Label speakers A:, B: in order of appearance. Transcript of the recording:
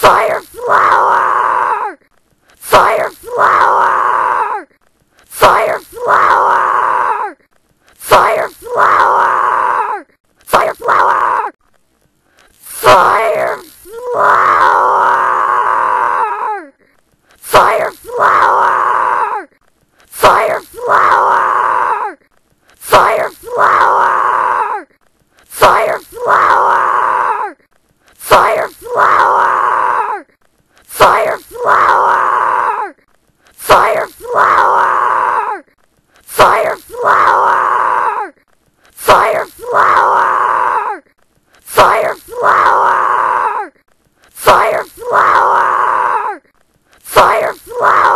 A: Fire flower! Fire flower! Fire flower! Fire flower! Fire flower! Fire flower! Fire flower! Fire flower! Fire flower! Fire flower! Fire flower! Fire flower! Fire flower! Fire flower!